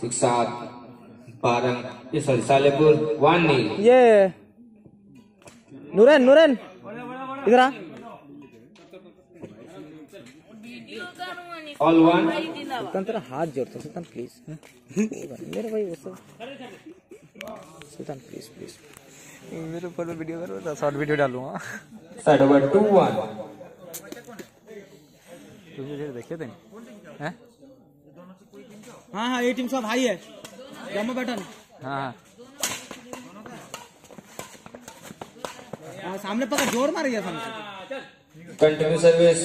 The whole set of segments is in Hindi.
शिक्षा बारह ये सॉरी सालेपुर वन नील ये नूरन नूरन इधर आ ऑल वन सुल्तान तेरा हाथ जोड़ता सुल्तान प्लीज़ मेरे भाई वो सुल्तान प्लीज़ प्लीज़ मेरे ऊपर वीडियो करो शॉर्ट वीडियो डालूँगा। साइड ओवर टू वन तुझे देखिए थे। हैं? हाँ हाँ ये टीम सब हाई है। जम्मू बैठन हाँ हाँ। हाँ, सामने पकड़ ज़ोर मार गया सामने। कंटिन्यू सर्विस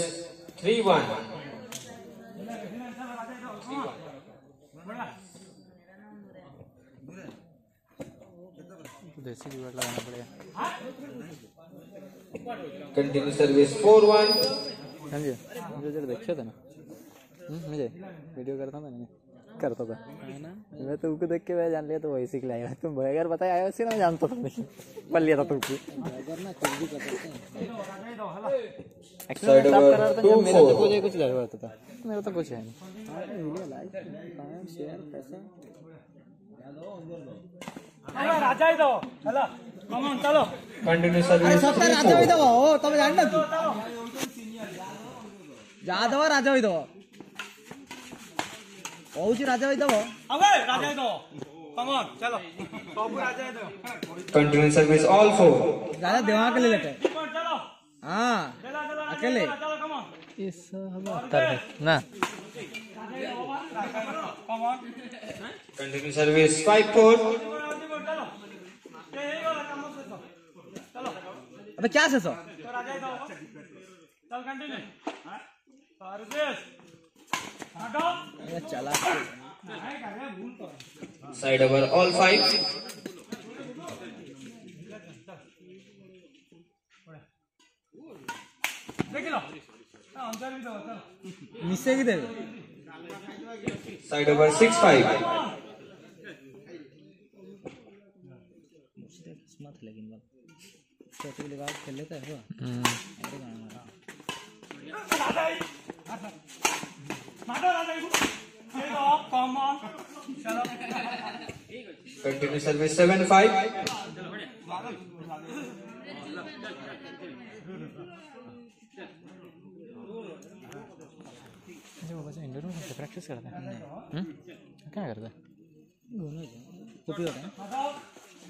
थ्री वन देसी जुगाड़ लगाना पड़ेगा। कंटिन्यू सर्विस फोर वन समझे मुझे जरा देखिए थे ना। हम्म, मुझे वीडियो करता था नहीं करता था। मैं तुमको देख के मैं जान लिया तो वही सीख लाया। तुम बगैर बताए आया वैसे ना जानता था नहीं। पल लिया था तुमको Side एक्चुअली over कर रहा था two जब मेरा तो. मुझे कुछ लगा होता था। मेरा तो कुछ है नहीं। राजा ही दो। चलो कंटिन्यू सर्विस राजा ही फोर ओ तब जान ना तू ଯାଦବ ରାଜା ହୋଇଦବ କହୁଛି ରାଜା ହୋଇଦବ ରାଜା ହୋଇଦବ କମନ ଚାଲ ସବୁ ରାଜା ହୋଇଦବ कंटिन्यू सर्विस ऑल फोर राजा देवा के लिए लेते हाँ अकेले ना कंटिन्यू सर्विस फाइव फोर अबे क्या से सो अरे चला side over all five मिसेगी देवे साइड ओवर सिक्स फाइव किस्मत लेकिन बात छोटे लगा खेल लेता है कंटिन्यू सर्विस सेवन फाइव वो बच्चा इंडोर में प्रैक्टिस करता है? हम्म? क्या करता है?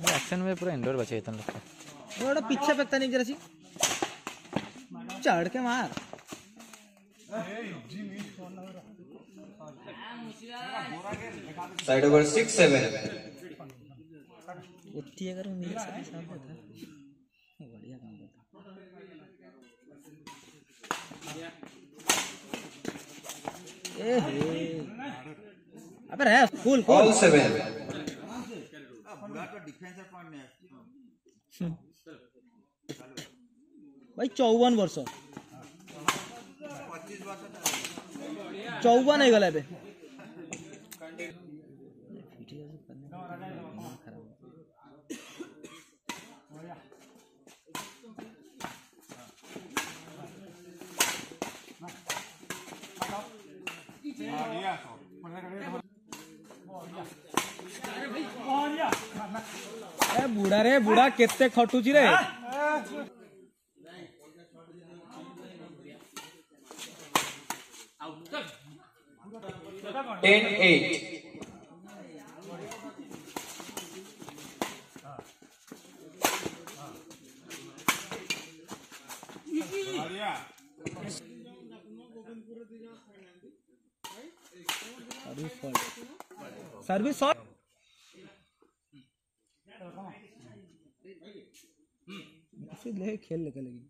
है एक्शन में पूरा इंडोर बचे इतना लगता है थोड़ा पीछे फेंकता नहीं जरा सी। चढ़ के मार। साइड ओवर सिक्स सेवन उठी अगर वो मेरे साथ साथ था बढ़िया काम करता अबे रे फुल फुल सेवन भाई चौवन वर्ष। चौवन है गला बुढ़ा रे बुढ़ा केते खटुची रे। टेन एट सर्विस ऐसे ले खेल लेके लेकिन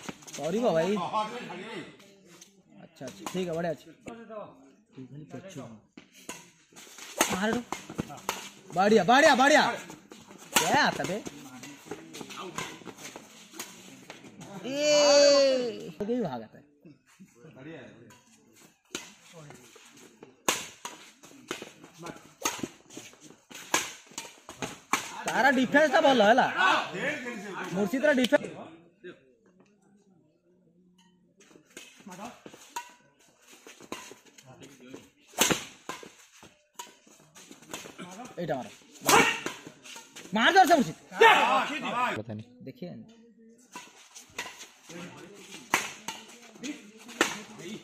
सॉरी बा भाई अच्छा अच्छा ठीक है बड़े अच्छे। ठीक है अच्छे बढ़िया बढ़िया बढ़िया क्या आता बे ए। तो गई तारा डिफेन्स टा भल है मूर्ति मुर्शिद डिफेन्स এটা মারো। মার ধরছে মুর্শিদ দেখি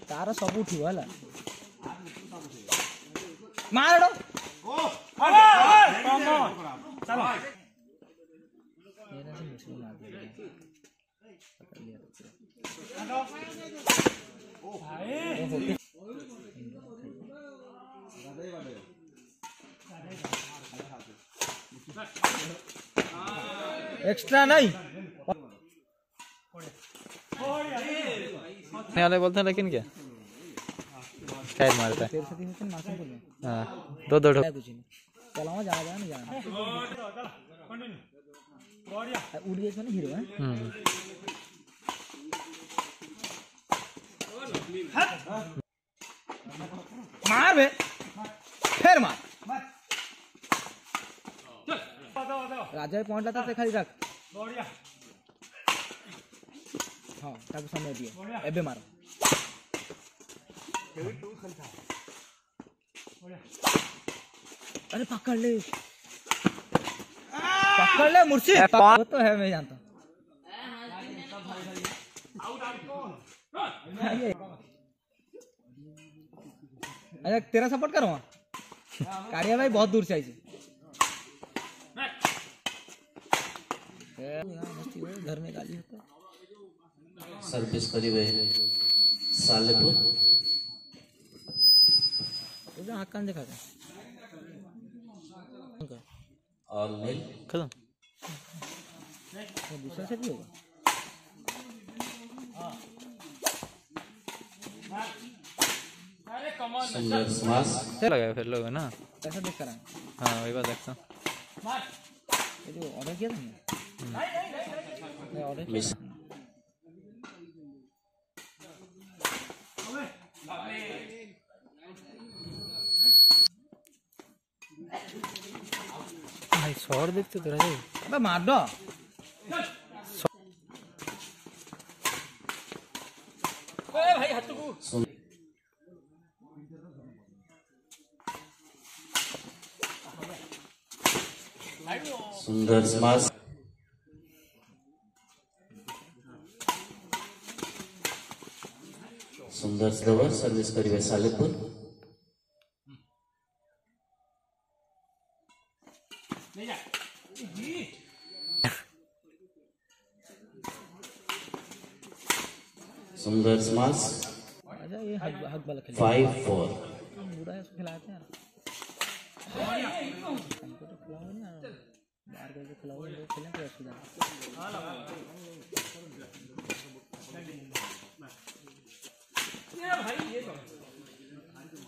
ତାର ସବୁ ଉଠିବ ହେଲା ମାର ଭାଇ एक्स्ट्रा नहीं। नहीं वाले बोलते हैं लेकिन क्या? शायद मारता है। ही दो दो चलाओ जा जा नहीं जाना बढ़िया उड़ गए ना हीरो है। मार बे। फिर मार। राजा पॉइंट लाता से खाली रख। बढ़िया। हाँ ताकि समय दिए। एबे मारो। अरे पकड़ ले। पकड़ ले मुर्शी। वो तो है मैं जानता हूँ। अरे तेरा सपोर्ट करो कारिया भाई बहुत दूर से आई घर में गाली होता है सर्विस करीब सालेपुर तो जो आँख कान दिखा था ऑल नील खत्म दूसरा से भी होगा सुंदर स्मास क्या लगा फिर लोग ना कैसा देख कर हाँ वही बात देखता हूँ ये जो ऑर्डर किया था किया मिस भाई देखते तो राजा अबे मार दो। सुन सुंदर स्लोवर सर्विस करीब सालेपुर सुंदर स्मास अच्छा ये हक हक वाला खेल फाइव फोर है खिलाते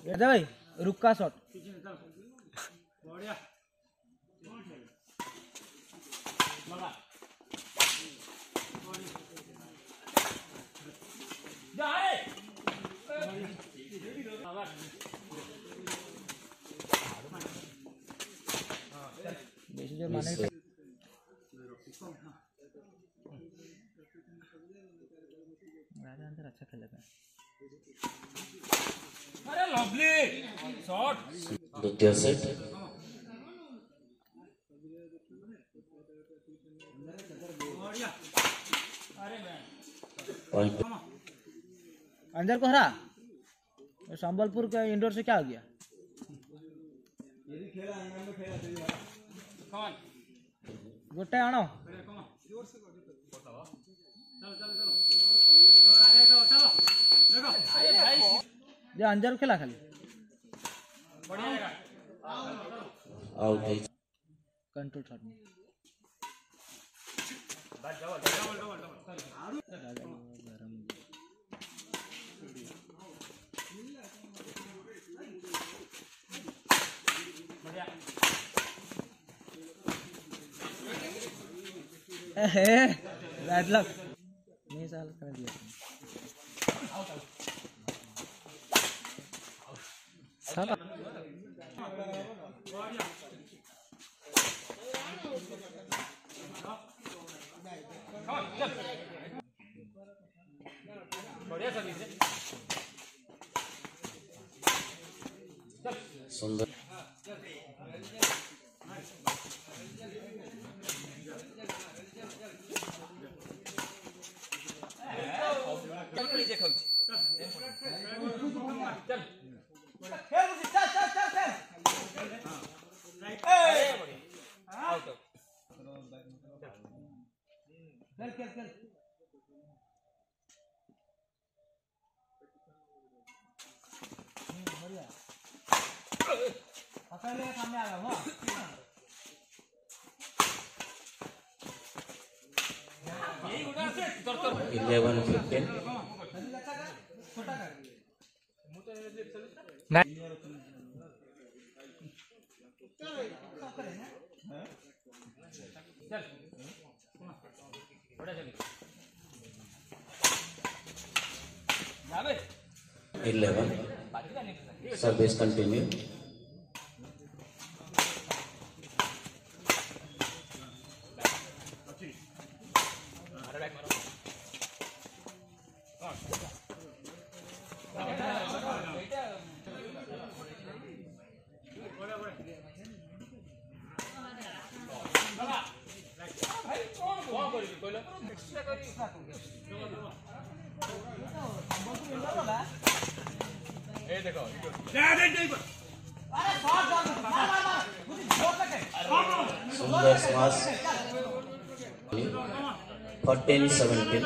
राजा भाई रुक्का शॉट बढ़िया जा रे बेसी ज़ोर मारने के राजा अंदर अच्छा खेल लेता है। अरे लवली शॉट द्वितीय सेट पॉइंट अंजर को हरा। संबलपुर का इंडोर से क्या हो गया? गोटे आनो। चलो चलो चलो आ जाए तो चलो देखो अरे भाई जो अंजर खेला। खाली आउट कंट्रोल शॉट में। बैड लक नहीं साल कर दिया। साला। है eleven fifteen eleven. Service continue सुंदर स्मास फोर्टीन सेवनटीन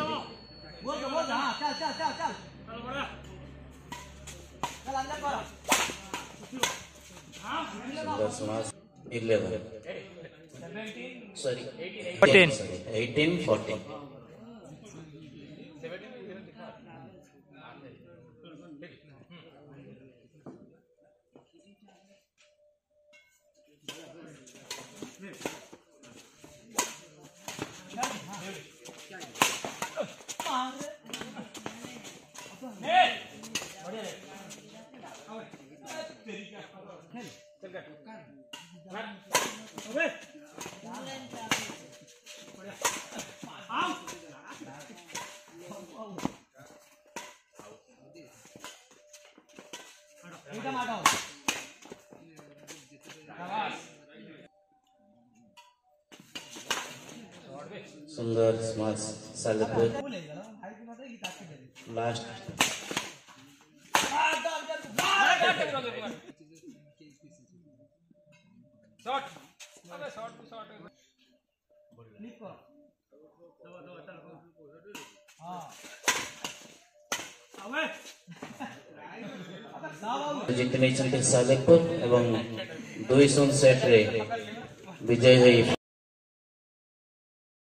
सुंदर smash eleven sorry eighteen fourteen सुंदर लास्ट शॉट अबे शॉट भी हाँ। जितने चैंपियन सेलेक्ट पर एवं 200 सेट रे। विजय है